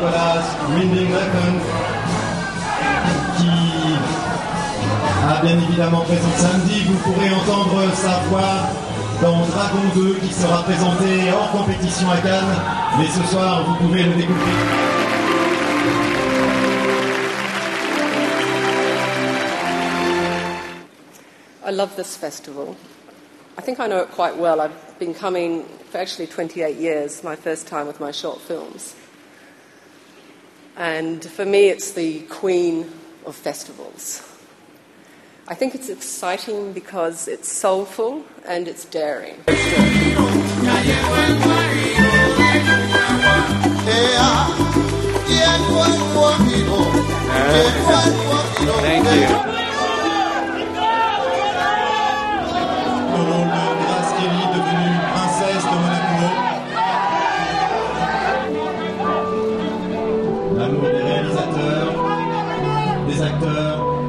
Nicolas Winding qui a bien évidemment présent samedi. Vous pourrez entendre sa voix dans Dragon 2 qui sera présenté hors compétition à Cannes. Mais ce soir, vous pouvez le découvrir. I love this festival. I think I know it quite well. I've been coming for actually 28 years, my first time with my short films. And for me, it's the queen of festivals. I think it's exciting because it's soulful and it's daring. Thank you. L'amour des réalisateurs, des acteurs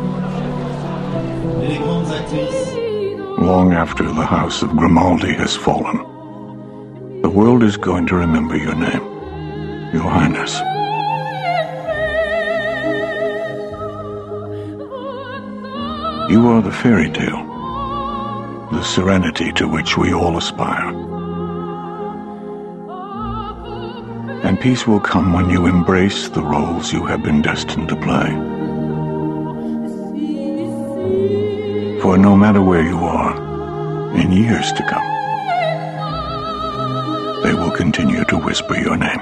et des grandes actrices. Long after the house of Grimaldi has fallen, the world is going to remember your name, Your Highness. You are the fairy tale, the serenity to which we all aspire. And peace will come when you embrace the roles you have been destined to play. For no matter where you are, in years to come, they will continue to whisper your name.